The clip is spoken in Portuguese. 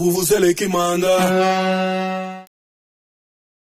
Vuvuzele que manda.